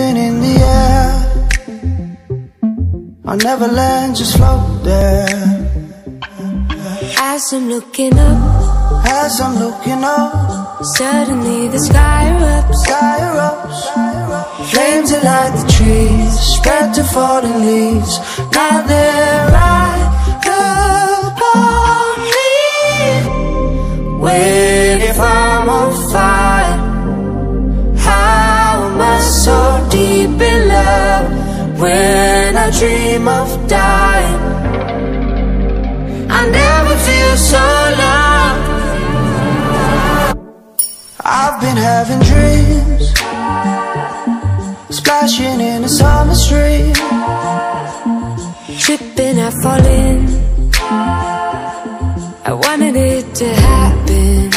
Jumping in the air. On Neverland, just float there As I'm looking up As I'm looking up Suddenly the sky erupts. Sky erupts. Flames that light the trees Spread to falling leaves. Now they're right upon me. Wait dream of dying. I never feel so loved. I've been having dreams Splashing in a summer stream. Tripping, I fall in. I wanted it to happen